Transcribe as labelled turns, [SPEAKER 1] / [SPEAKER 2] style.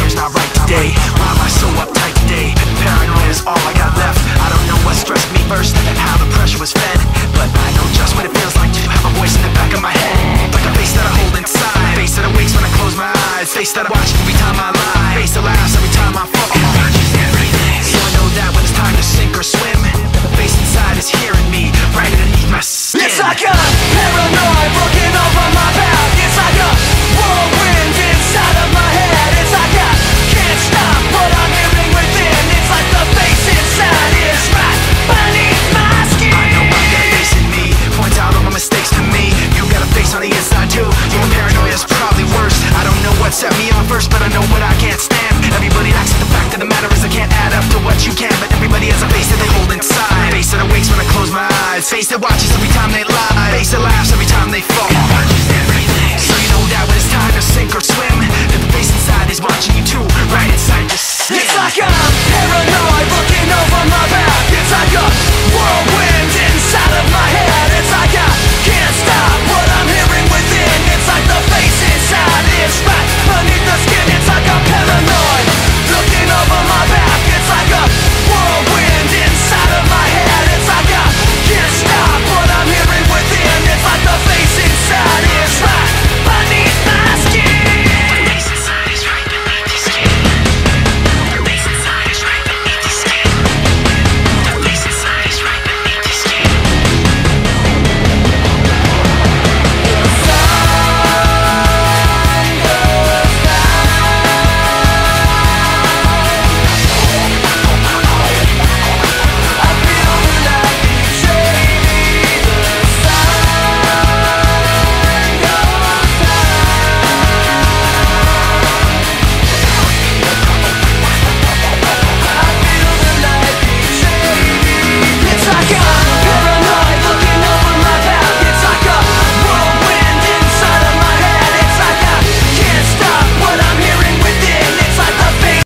[SPEAKER 1] here's not right today Why am I so uptight today? Paranoia is all I got left Set me off first, but I know what I can't stand. Everybody acts, but the fact of the matter is I can't add up to what you can But everybody has a face that they hold inside. Face that awakes when I close my eyes. Face that watches